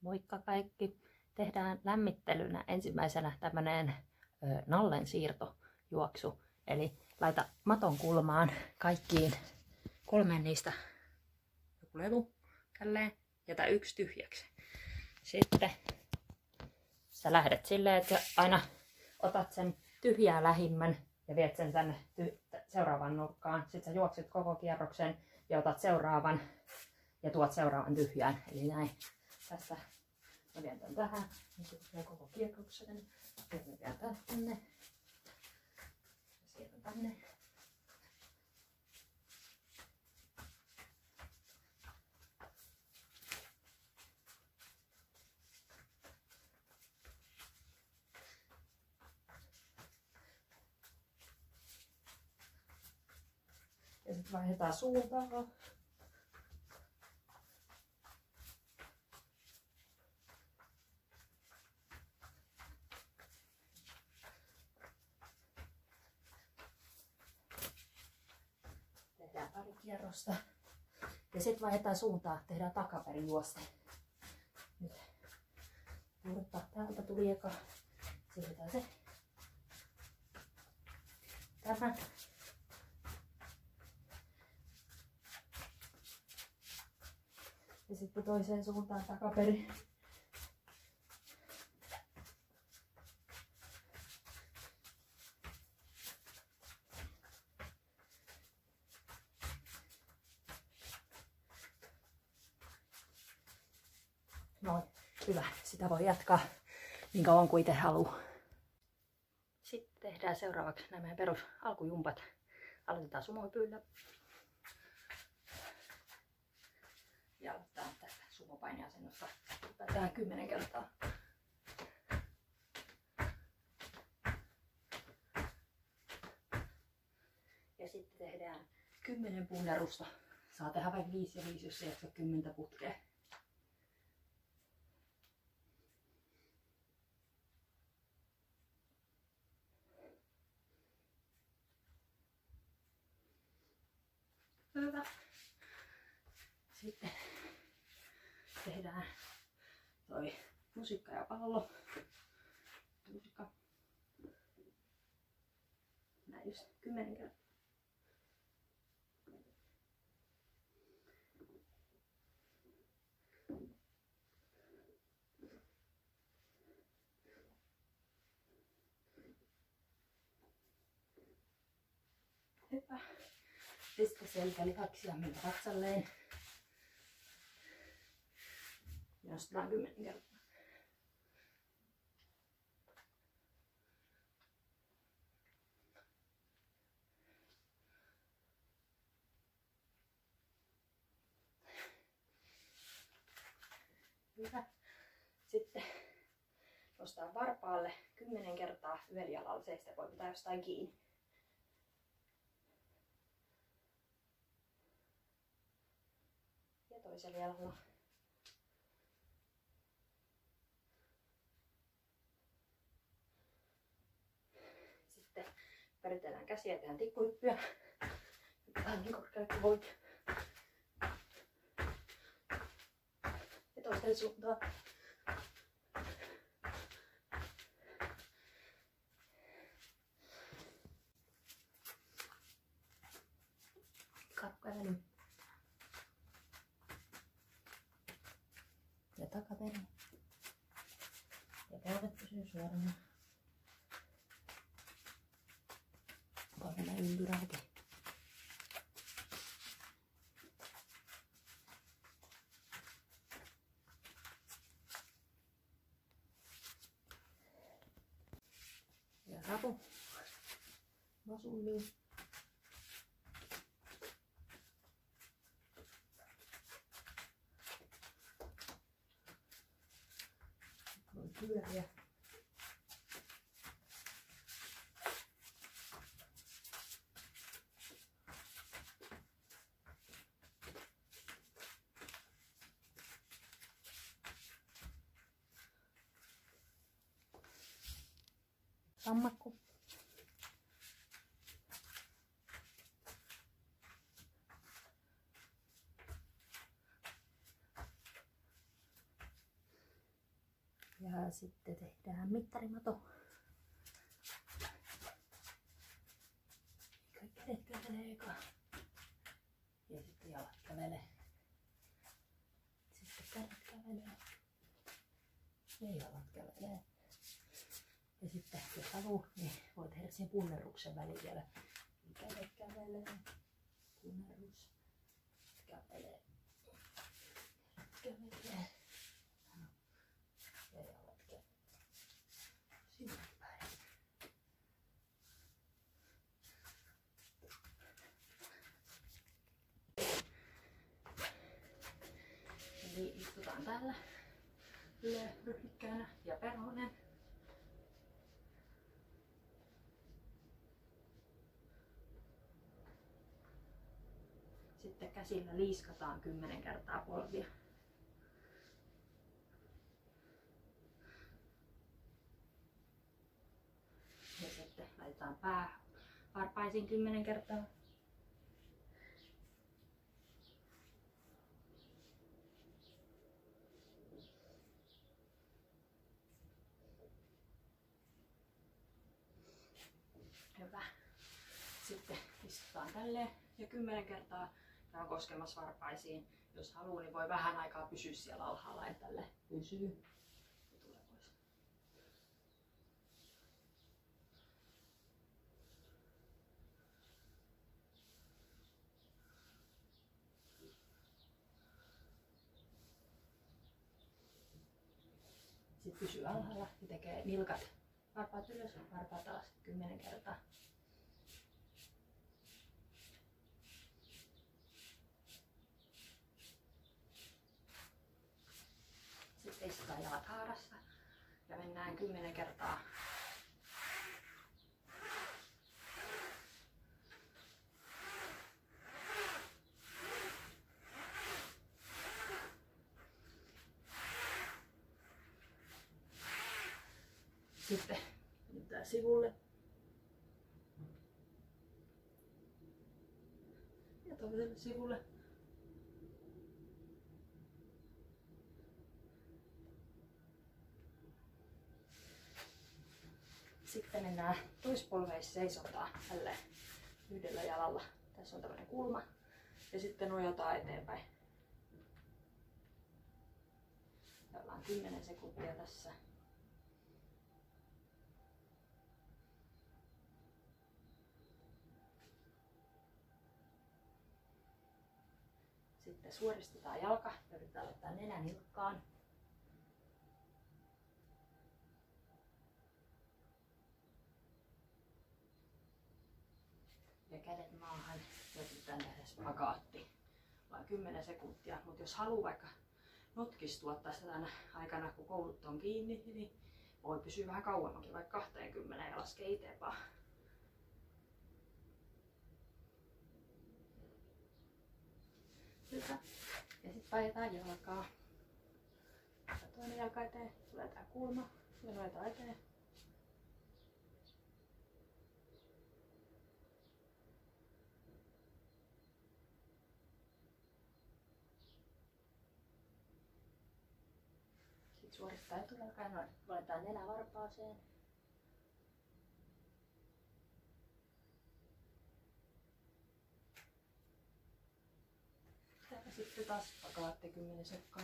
Moikka kaikki! Tehdään lämmittelynä ensimmäisenä tämmönen nallen siirtojuoksu. Eli laita maton kulmaan kaikkiin kolmeen niistä joku lelu tälleen, jätä yksi tyhjäksi. Sitten sä lähdet silleen, että aina otat sen tyhjää lähimmän ja viet sen tänne seuraavaan nurkkaan. Sitten sä juokset koko kierroksen ja otat seuraavan ja tuot seuraavan tyhjään. Eli näin. Tässä mä vien tämän tähän. Ja sitten koko kierroksen. Sitten vien tänne. Ja sieltä tänne. Ja sitten vaihdetaan suuntaa. Tehdään pari kierrosta. Ja sitten vaihdetaan suuntaa, tehdään takaperin juoste. Nyt. Mutta täältä tuli eka. Siirretään se. Tämä. Ja sitten toiseen suuntaan takaperin. Noin, hyvä. Sitä voi jatkaa niin kauan kuin itse haluaa. Sitten tehdään seuraavaksi nämä perus alkujumpat. Aloitetaan sumohypyllä. Ja aloitetaan tästä sumopainiasennosta. Hypätään 10 kertaa. Ja sitten tehdään 10 punnerusta. Saa tehdä vaikka 5 ja 5, jos ei jaksa 10 putkea. Hyvä. Sitten tehdään toi musikka ja pallo. Musikka. Näin just kymmenen kertaa. Hyvä. Sitten selkälihaksia millä vatsalleen. Nostetaan kymmenen kertaa. Hyvä. Sitten nostaa varpaalle kymmenen kertaa yölialalla. Se sitä voi pitää jostain kiinni. Ja toisella jalalla. Sitten väritellään käsiä tehdään tikkuhyppyä. Hyppään niin korkealle kuin voit. Ja toiselle suuntaan. Karkkakävely. Ja takaperin. Ja polvet pysyy suorana. Voi mennä ympyrääkin. Ja rapu. Vasulliin. Voi Sammakko. Ja sitten tehdään mittarimato. Kädet kävelee eka. Ja sitten jalat kävelee. Sitten kädet kävelee. Ja jalat kävelee. Ja sitten jos haluaa, niin voi tehdä sen punnerruksen väliin vielä. Kädet kävelee. Punnerrus. Kävelee. Kävelee. Ja jalat päin. Eli istutaan täällä ryhmikkäänä ja perhonen. Sitten käsillä liiskataan 10 kertaa polvia. Ja sitten laitetaan pää varpaisin 10 kertaa. Hyvä. Sitten istutaan tälleen ja 10 kertaa käy koskemassa varpaisiin. Jos haluaa, niin voi vähän aikaa pysyä siellä alhaalla ja tälle pysyy. Sitten pysyy alhaalla ja tekee nilkat varpaat ylös, varpaat alas 10 kertaa. Sitten istutaan jalat haarassa mennään 10 kertaa. Sitten kääntää sivulle. Ja toiselle sivulle. Sitten mennään toispolveissa seisotaan tälle yhdellä jalalla. Tässä on tämmöinen kulma. Ja sitten nojataan eteenpäin. Ollaan 10 sekuntia tässä. Sitten suoristetaan jalka ja yritetään laittaa nenä nilkkaan. Ja kädet maahan ja yritetään tehdä spagaatti. Vain 10 sekuntia, mutta jos haluaa vaikka notkistua tässä tänä aikana, kun koulut on kiinni, niin voi pysyä vähän kauemmakin, vaikka 20 ja laskee itse vaan. Hyvä. Ja sitten pajetaan jalkaa. Ja toinen jalka eteen, tulee tää kulma ja noita eteen. Sitten suorittaa etujalka ja noin. Laitetaan nenä varpaaseen. Ja sitten taas spagaatti 10 sekkaa.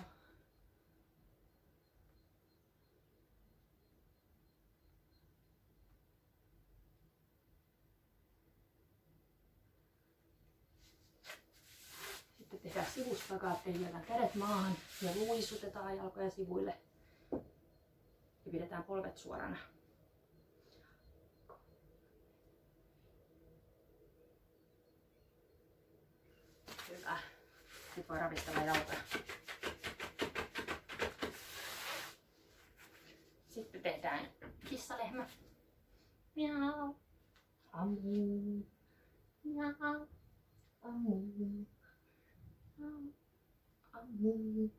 Sitten tehdään sivuspagaatti, lyödään kädet maahan ja luisutetaan jalkoja sivuille. Ja pidetään polvet suorana. Hyvä. Nyt voi ravistella jalkoja. Sitten tehdään kissalehmä. Miau. Amu. Miau. Amu. Amu.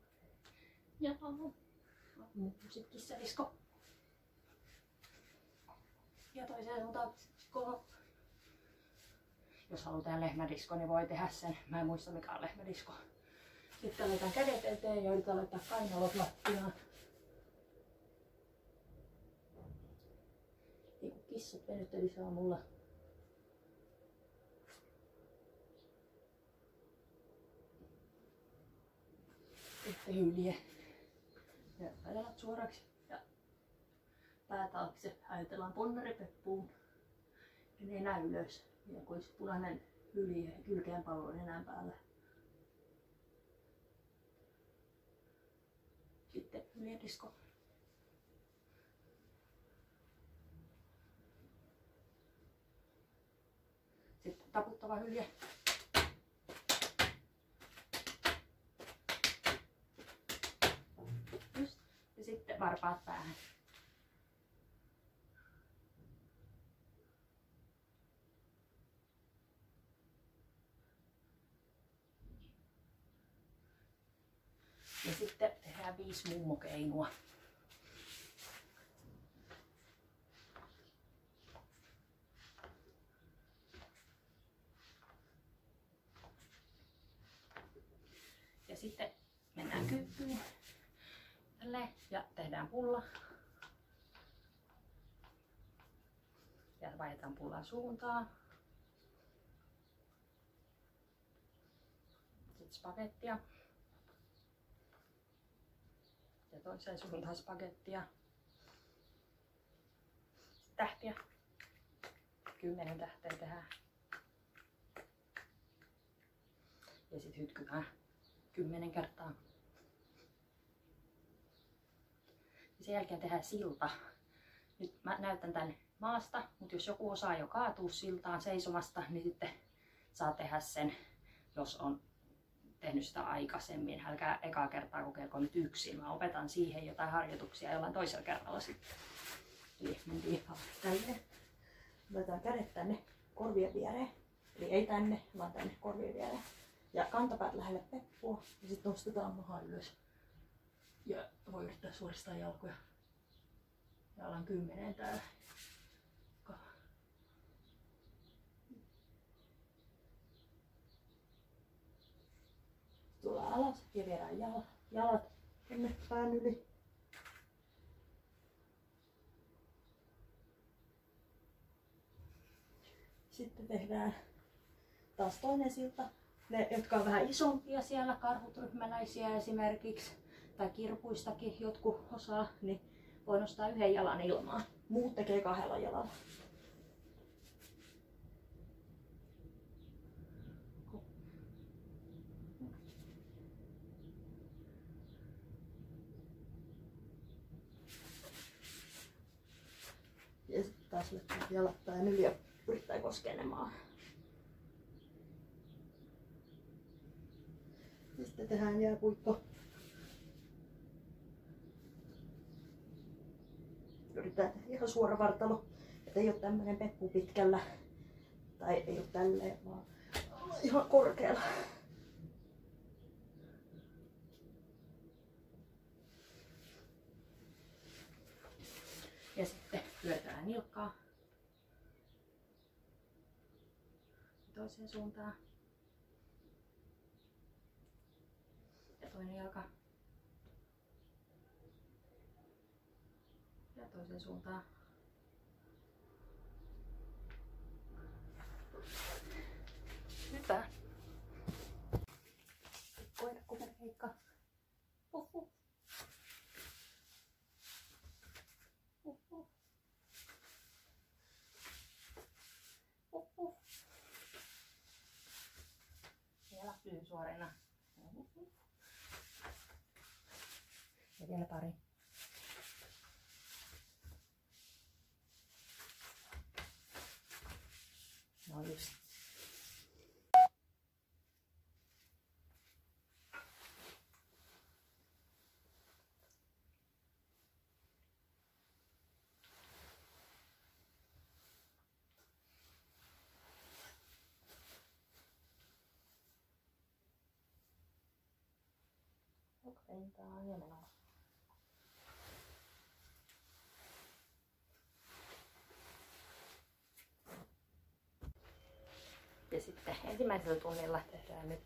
Miau. Nyt sitten kissarisko. Ja toiseen suuntaan kolop. Jos halutaan lehmädisko, niin voi tehdä sen. Mä en muista mikä on lehmädisko. Sitten laitetaan kädet eteen ja yritetään laittaa kainalot lattiaan. Niin kissat venytteli saa mulla. Sitten hylje. Ja jalat suoraksi ja pää taakse. Ajatellaan ponnaripeppuun. Ja nenä ylös. Ja kun olisi punainen hylje kylkeen pallo nenän päällä. Sitten hyljedisko. Sitten taputtava hylje. Just. Ja sitten varpaat päähän. Ja sitten tehdään viisi mummokeinua. Ja sitten mennään kyppyyn. Tälle ja tehdään pulla. Ja vaihdetaan pullan suuntaan. Sitten spagettia. Ja toiseen suuntaan spagettia. Tähtiä. Kymmenen tähteä tehdään. Ja sitten hytkymään kymmenen kertaa. Ja sen jälkeen tehdään silta. Nyt mä näytän tän maasta, mutta jos joku osaa jo kaatua siltaan seisomasta, niin sitten saa tehdä sen, jos on tehnyt sitä aikaisemmin. Älkää ekaa kertaa kokeilko nyt yksin. Mä opetan siihen jotain harjoituksia jollain toisella kerralla sitten. Eli mentiin tälleen. Laitetaan kädet tänne korvien viereen. Eli ei tänne, vaan tänne korvien viereen. Ja kantapäät lähelle peppua. Ja sitten nostetaan maha ylös. Ja voi yrittää suoristaa jalkoja. Ja alan kymmeneen täällä. Tullaan alas ja viedään jalat, jalat tänne pään yli. Sitten tehdään taas toinen silta. Ne, jotka on vähän isompia siellä, karhutryhmäläisiä esimerkiksi, tai kirpuistakin jotkut osaa, niin voi nostaa yhden jalan ilmaan. Muut tekee kahdella jalalla. Ja sitten taas laittaa jalat pään yli ja yrittää koskea ne maahan. Ja sitten tehdään jääpuikko. Yritetään tehdä ihan suora vartalo. Että ei ole tämmönen peppu pitkällä. Tai ei ole tälleen, vaan ihan korkealla. Ja sitten pyöritään nilkkaa. Toiseen suuntaan. Ja toinen jalka. Ja toiseen suuntaan. Hyvä. Koira. Vielä pyy suorina. Uhuh. Ja vielä pari. No just. Ja. Ja sitten ensimmäisellä tunnilla tehdään nyt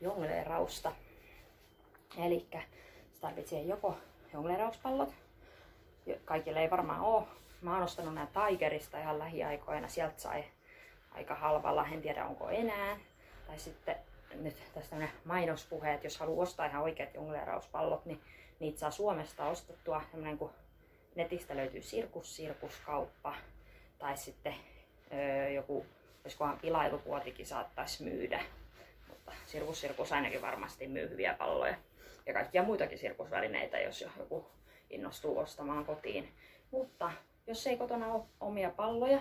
jongleerausta. Eli se tarvitsee joko jongleerauspallot, kaikille ei varmaan ole. Mä oon ostanut nää Tigerista ihan lähiaikoina. Sieltä sai aika halvalla, en tiedä onko enää. Tai sitten nyt tästä tämmönen mainospuhe, että jos haluaa ostaa ihan oikeat jongleerauspallot, niin niitä saa Suomesta ostettua. Semmoinen kun netistä löytyy Sirkus Sirkuskauppa tai sitten öö, joku, joskohan pilailupuotikin saattaisi myydä. Mutta Sirkus Sirkus ainakin varmasti myy hyviä palloja. Ja kaikkia muitakin sirkusvälineitä, jos joku innostuu ostamaan kotiin. Mutta jos ei kotona ole omia palloja,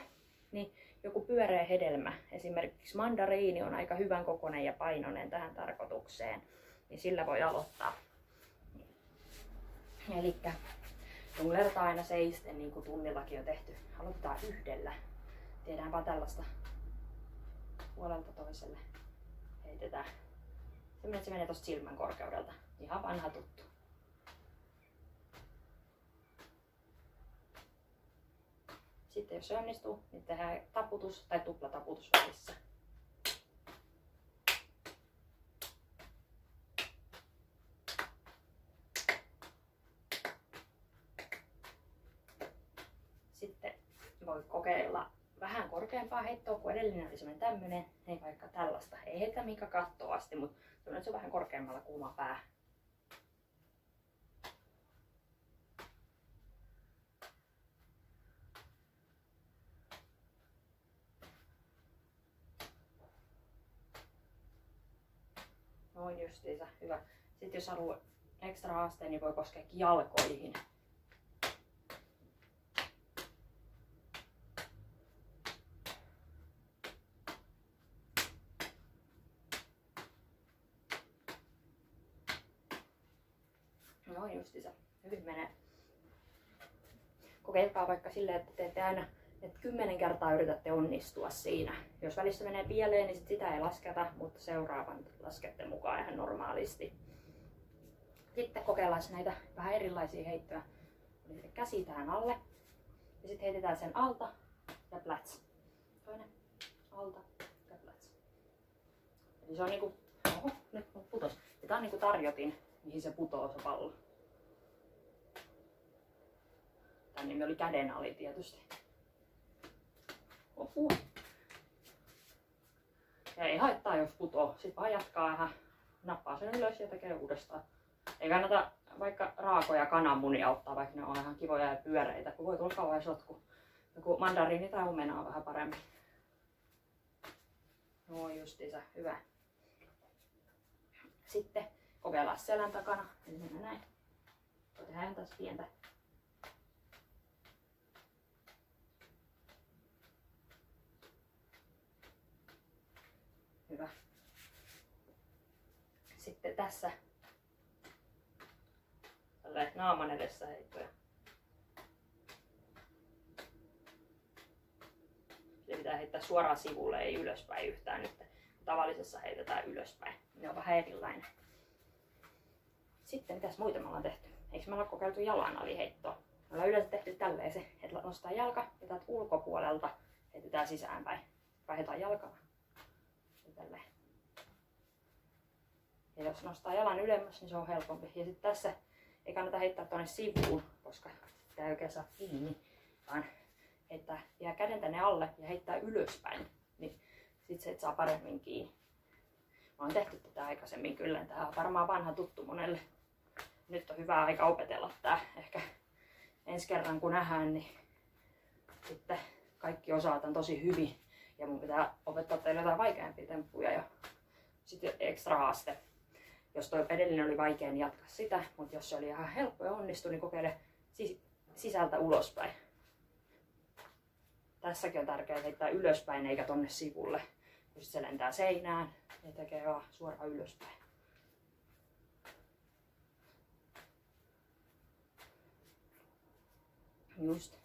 niin joku pyöreä hedelmä, esimerkiksi mandariini on aika hyvän kokoinen ja painoinen tähän tarkoitukseen, niin sillä voi aloittaa. Eli jonglertaa aina seisten, niin kuin tunnillakin on tehty. Aloitetaan yhdellä. Tehdään vaan tällaista puolelta toiselle. Heitetään. Se menee tuosta silmän korkeudelta. Ihan vanha tuttu. Sitten jos se onnistuu, niin tehdään taputus tai tuplataputus välissä. Sitten voi kokeilla vähän korkeampaa heittoa kuin edellinen oli semmoinen tämmönen, ei vaikka tällaista. Ei heitä mikä kattoa asti, mutta se on vähän korkeammalla kuuma. Noin justiinsa, hyvä. Sitten jos haluaa ekstra haasteen, niin voi koskea jalkoihin. Noin justiinsa, hyvin menee. Kokeilkaa vaikka silleen, että teette aina että kymmenen kertaa yritätte onnistua siinä. Jos välissä menee pieleen, niin sit sitä ei lasketa, mutta seuraavan laskette mukaan ihan normaalisti. Sitten kokeillaan näitä vähän erilaisia heittoja. Käsi tähän alle. Ja sitten heitetään sen alta ja plats. Toinen alta ja plats. Eli se on niinku, oho, nyt putos. Ja tää on niinku tarjotin, mihin se putoo se pallo. Tän nimi oli käden ali tietysti. Ohu. Ja ei haittaa, jos putoo. Sitten vaan jatkaa vähän, nappaa sen ylös ja tekee uudestaan. Ei kannata vaikka raakoja kananmunia ottaa, vaikka ne on ihan kivoja ja pyöreitä, kun voi tulla kauhean sotku. Joku mandariini tai omena on vähän parempi. No justiinsa, hyvä. Sitten kokeillaan selän takana. Eli mennään näin. Tehdään taas pientä Hyvä. Sitten tässä tällä naaman edessä heittoja. Se pitää heittää suoraan sivulle, ei ylöspäin yhtään nyt. Tavallisessa heitetään ylöspäin. Ne on vähän erilainen. Sitten mitäs muita me ollaan tehty? Eikö me olla kokeiltu jalan aliheittoa? Me ollaan yleensä tehty tälleen se, että nostaa jalka ja ulkopuolelta heitetään sisäänpäin. Vaihdetaan jalkaa tälle. Ja jos nostaa jalan ylemmäs, niin se on helpompi. Ja sitten tässä ei kannata heittää tuonne sivuun, koska sitä ei oikein saa kiinni, vaan heittää, jää käden tänne alle ja heittää ylöspäin, niin sitten se et saa paremmin kiinni. Mä oon tehty tätä aikaisemmin kyllä, tämä on varmaan vanha tuttu monelle. Nyt on hyvä aika opetella tää. Ehkä ensi kerran kun nähdään, niin sitten kaikki osaataan tosi hyvin ja mun pitää opettaa teille jotain vaikeampia temppuja ja sitten ekstra haaste. Jos toi edellinen oli vaikea, niin jatka sitä, mutta jos se oli ihan helppo ja onnistui, niin kokeile sis- sisältä ulospäin. Tässäkin on tärkeää heittää ylöspäin eikä tonne sivulle. Kun se lentää seinään, niin tekee vaan suoraan ylöspäin. Just.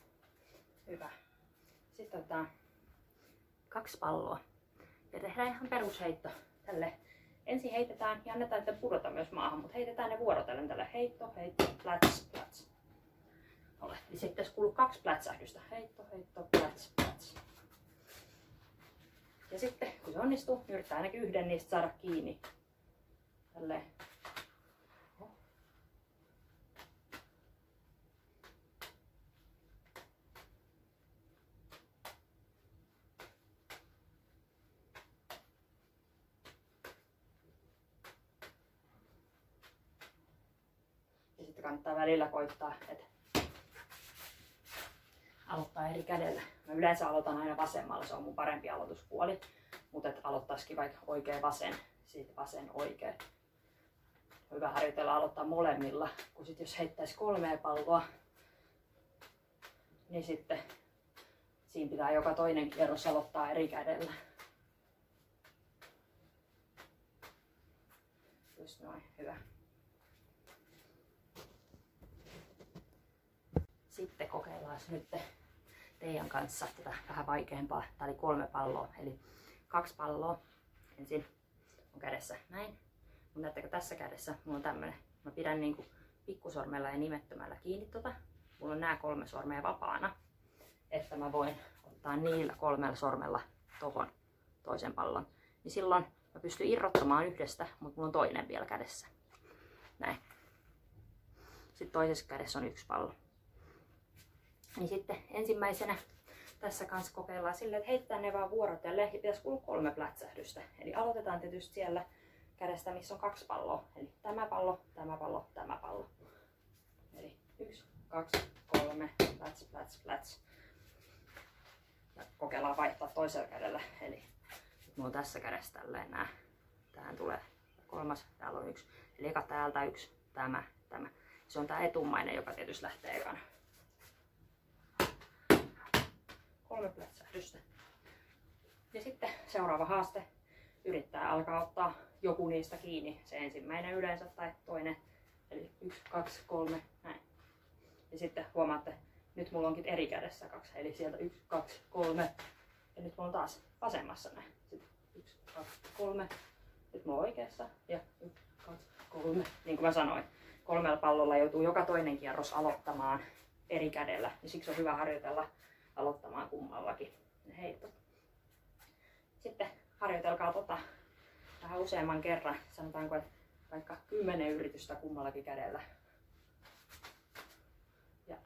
Hyvä. Sitten otetaan kaksi palloa. Ja tehdään ihan perusheitto tälle. Ensin heitetään ja annetaan että pudota myös maahan, mutta heitetään ne vuorotellen tälle heitto, heitto, plats, plats. Ole. Eli sitten tässä kuuluu kaksi plätsähdystä. Heitto, heitto, plats, plats. Ja sitten kun se onnistuu, yrittää ainakin yhden niistä saada kiinni. Tälleen Sitten kannattaa välillä koittaa, että aloittaa eri kädellä. Mä yleensä aloitan aina vasemmalla, se on mun parempi aloituspuoli. Mutta että aloittaisikin vaikka oikea vasen, sitten vasen oikea. Hyvä harjoitella aloittaa molemmilla, kun sit jos heittäisi kolmea palloa, niin sitten siinä pitää joka toinen kierros aloittaa eri kädellä. Just noin, hyvä. Sitten kokeillaan nyt teidän kanssa tätä vähän vaikeampaa. Tää oli kolme palloa, eli kaksi palloa. Ensin on kädessä näin. Mutta näettekö tässä kädessä mulla on tämmönen. Mä pidän niinku pikkusormella ja nimettömällä kiinni tota. Mulla on nämä kolme sormea vapaana. Että mä voin ottaa niillä kolmella sormella tohon toisen pallon. Niin silloin mä pystyn irrottamaan yhdestä, mutta mulla on toinen vielä kädessä. Näin. Sitten toisessa kädessä on yksi pallo. Niin sitten ensimmäisenä tässä kanssa kokeillaan sillä, että heittää ne vaan vuorotellen ja pitäisi kuulua kolme plätsähdystä. Eli aloitetaan tietysti siellä kädestä, missä on kaksi palloa. Eli tämä pallo, tämä pallo, tämä pallo. Eli yksi, kaksi, kolme, pläts, pläts, pläts. Ja kokeillaan vaihtaa toisella kädellä. Eli mulla on tässä kädessä tälleen nää. Tähän tulee kolmas, täällä on yksi. Eli eka täältä yksi, tämä, tämä. Se on tää etummainen, joka tietysti lähtee ekana. Kolme plätsähdystä. Ja sitten seuraava haaste, yrittää alkaa ottaa joku niistä kiinni, se ensimmäinen yleensä tai toinen. Eli yksi, kaksi, kolme, näin. Ja sitten huomaatte, nyt mulla onkin eri kädessä kaksi, eli sieltä yksi, kaksi, kolme. Ja nyt mulla on taas vasemmassa näin. Sitten yksi, kaksi, kolme. Nyt mulla on oikeassa ja yksi, kaksi, kolme. Niin kuin mä sanoin, kolmella pallolla joutuu joka toinen kierros aloittamaan eri kädellä. Ja siksi on hyvä harjoitella aloittamaan kummallakin ne heitot. Sitten harjoitelkaa tota vähän useamman kerran, sanotaanko, että vaikka kymmenen yritystä kummallakin kädellä. Ja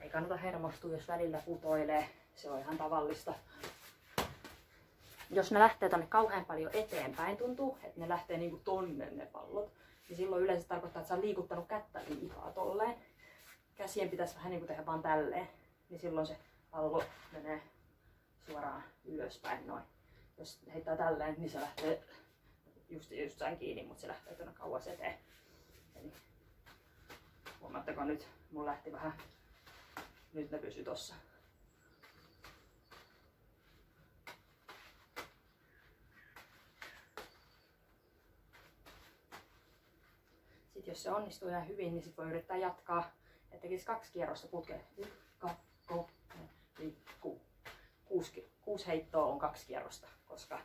ei kannata hermostua, jos välillä putoilee, se on ihan tavallista. Jos ne lähtee tonne kauhean paljon eteenpäin, tuntuu, että ne lähtee niinku tonne ne pallot, niin silloin yleensä tarkoittaa, että sä oot liikuttanut kättä liikaa tolleen käsien pitäisi vähän niin kuin tehdä vaan tälleen, niin silloin se pallo menee suoraan ylöspäin noin. Jos heittää tälleen, niin se lähtee just, just sain kiinni, mutta se lähtee tuonne kauas eteen. Eli huomaatteko nyt, mun lähti vähän, nyt ne pysy tossa. Sitten jos se onnistuu ihan hyvin, niin sit voi yrittää jatkaa että tekisi kaksi kierrosta putkeen. Kuusi, kuusi heittoa on kaksi kierrosta, koska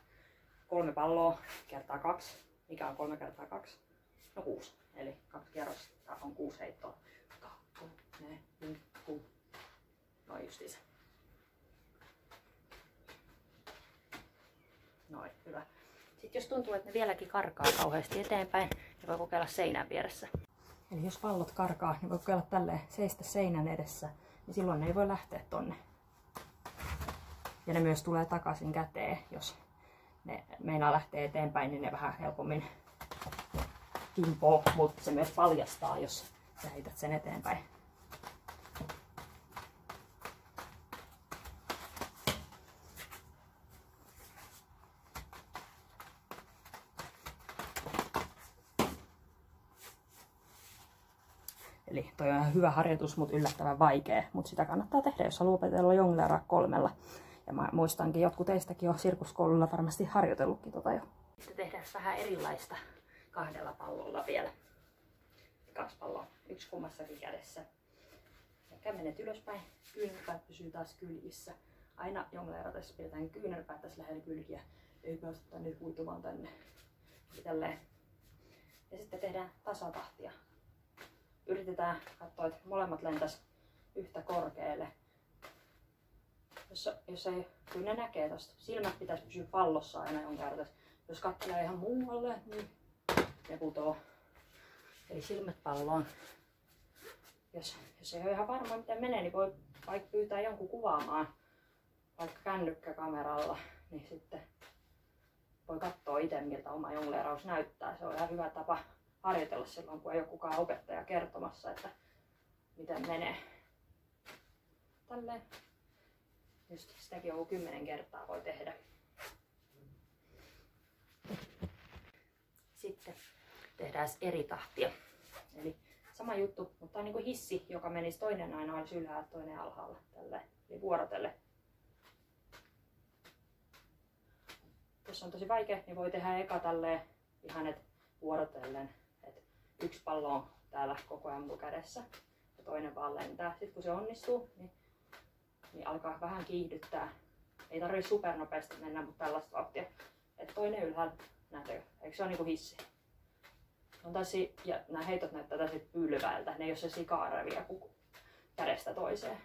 kolme palloa kertaa kaksi, mikä on kolme kertaa kaksi? No kuusi. Eli kaksi kierrosta on kuusi heittoa. Ne, ku. Noin justiinsa. Noin, hyvä. Sitten jos tuntuu, että ne vieläkin karkaa kauheasti eteenpäin, niin voi kokeilla seinän vieressä. Eli jos pallot karkaa, niin voi kokeilla tälleen seistä seinän edessä, niin silloin ne ei voi lähteä tonne. Ja ne myös tulee takaisin käteen, jos ne meinaa lähteä eteenpäin, niin ne vähän helpommin kimpoo, mutta se myös paljastaa, jos sä heität sen eteenpäin. Eli toi on hyvä harjoitus, mutta yllättävän vaikea. Mutta sitä kannattaa tehdä, jos haluaa opetella jongleraa kolmella. Ja mä muistankin, jotkut teistäkin on sirkuskoululla varmasti harjoitellutkin tota jo. Sitten tehdään vähän erilaista kahdella pallolla vielä. Kaksi palloa, yksi kummassakin kädessä. Ja kämmenet ylöspäin, kyynärpäät pysyy taas kyljissä. Aina jongleeratessa pidetään kyynärpäät tässä lähellä kylkiä. Ei päästä tänne huitumaan tänne. Ja sitten tehdään tasatahtia yritetään katsoa, että molemmat lentäisi yhtä korkealle. Jos, jos ei, kyllä ne näkee tosta. Silmät pitäisi pysyä pallossa aina jonkin Jos katselee ihan muualle, niin ne putoo. Eli silmät palloon. Jos, jos ei ole ihan varma miten menee, niin voi vaikka pyytää jonkun kuvaamaan vaikka kännykkäkameralla, niin sitten voi katsoa itse miltä oma jongleeraus näyttää. Se on ihan hyvä tapa harjoitella silloin, kun ei ole kukaan opettaja kertomassa, että miten menee. Tälleen. Just sitäkin on kymmenen kertaa voi tehdä. Sitten tehdään eri tahtia. Eli sama juttu, mutta on niin kuin hissi, joka menisi toinen aina olisi ylhäällä, toinen alhaalla. Tälle, eli vuorotelle. Jos on tosi vaikea, niin voi tehdä eka tälleen ihan et vuorotellen. Yksi pallo on täällä koko ajan mun kädessä ja toinen vaan lentää. Sitten kun se onnistuu, niin, niin alkaa vähän kiihdyttää. Ei tarvitse supernopeasti mennä, mutta tällaista vauhtia. Et toinen ylhäällä, näettekö? Eikö se ole niinku hissi? On tosi, ja nämä heitot näyttää tosi pylväiltä. Ne ei ole se sikaarevia kädestä toiseen.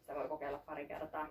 Sitä voi kokeilla pari kertaa.